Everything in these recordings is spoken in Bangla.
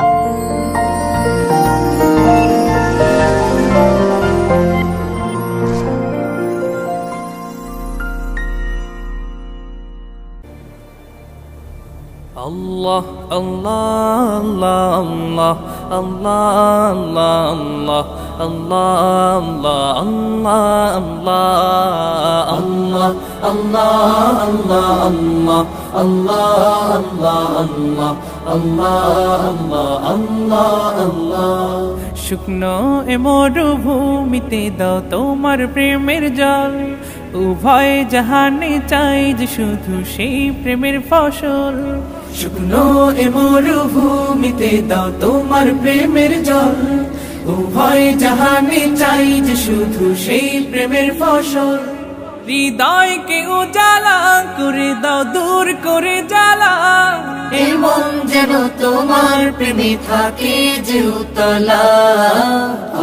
음 Allah Allah Allah Allah Allah Allah Allah Allah Allah Allah Allah Allah Allah Allah Allah Allah শুকনো এ মরুভূমিতে দাও তোমার প্রেমের জল উভয় জাহানে চাই যে শুধু সেই প্রেমের ফসল। শুকনো এ মরুভূমিতে দাও তোমার প্রেমের জল। উভয় জাহানে চাই যে শুধু সেই প্রেমের ফসল। হৃদয়কে উজালা করে দাও দূর করে জ্বালা। এই মন যেন তোমার প্রেমে থাকে যে উতলা।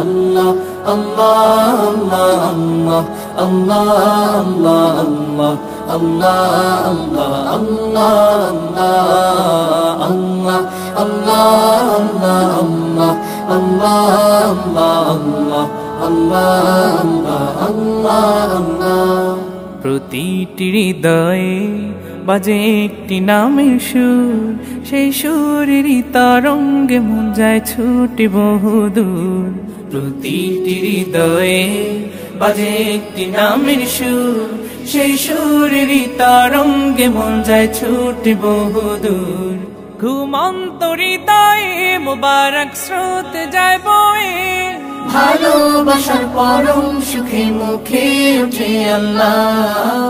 আল্লাহ আল্লাহ আল্লাহ আল্লাহ আল্লাহ আল্লাহ আল্লাহ আল্লাহ আল্লাহ প্রতিটি হৃদয়ে বাজে একটি নামের সুর, সেই সুরেরই তরঙ্গে মন যায় ছুটি বহুদূর। প্রতিটি হৃদয়ে বাজে একটি নামের সুর। সেই সুরেরই তরঙ্গে মন যায় ছুটি বহুদূর। ঘুমন্ত হৃদয়ে মোবারক স্রোত যায় বয়ে। ভালোবাসার পরম সুখে মুখে উঠে আল্লাহ।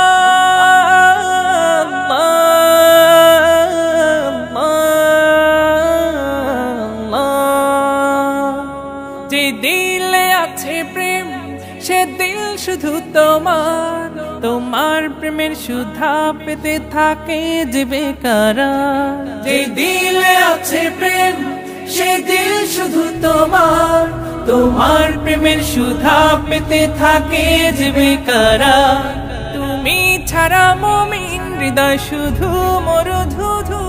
দিলে আছে প্রেম, সে দিল শুধু তোমার। তোমার প্রেমের সুধা পেতে থাকে যে বেকারা। যে দিলে আছে প্রেম, সে দিল শুধু তোমার। তোমার প্রেমের সুধা পেতে থাকে যে বেকারা। তুমি ছাড়া মমিন, হৃদয় শুধু মরুধুধু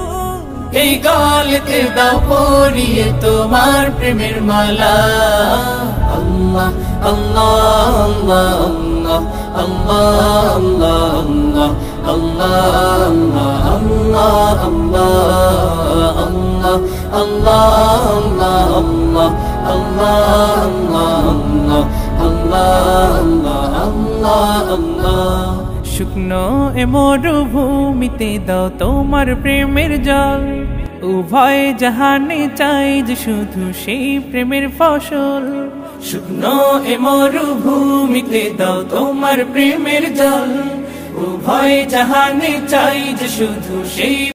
এই গলতে দাও পরিয়ে তোমার প্রেমের মালা আল্লাহ আল্লাহ আল্লাহ আল্লাহ আল্লাহ আল্লাহ আল্লাহ আল্লাহ আল্লাহ আল্লাহ আল্লাহ আল্লাহ আল্লাহ শুকনো এ মরুভূমিতে দাও তোমার প্রেমের জল। উভয় জাহানে চাই যে শুধু সেই প্রেমের ফসল। শুকনো এ মরুভূমিতে দাও তোমার প্রেমের জল। উভয় জাহানে চাই যে শুধু সেই